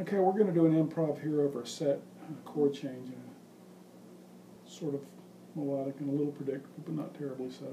Okay, we're going to do an improv here over a set a chord change and sort of melodic and a little predictable, but not terribly so.